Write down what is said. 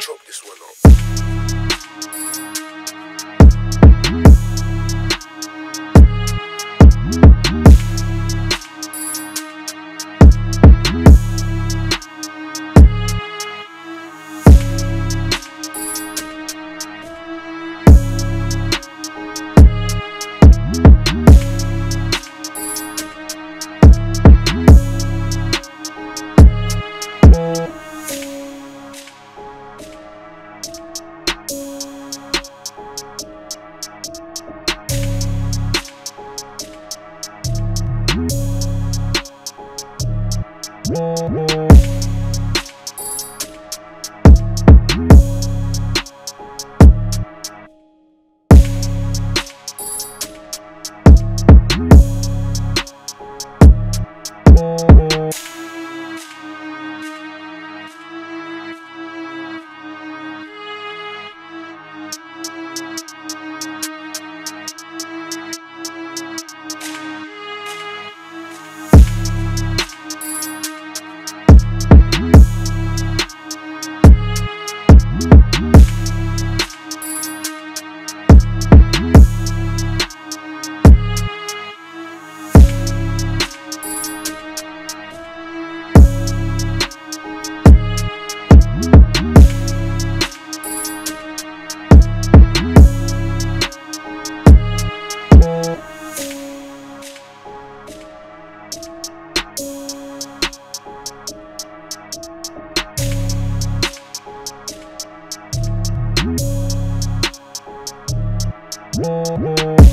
drop this more. Música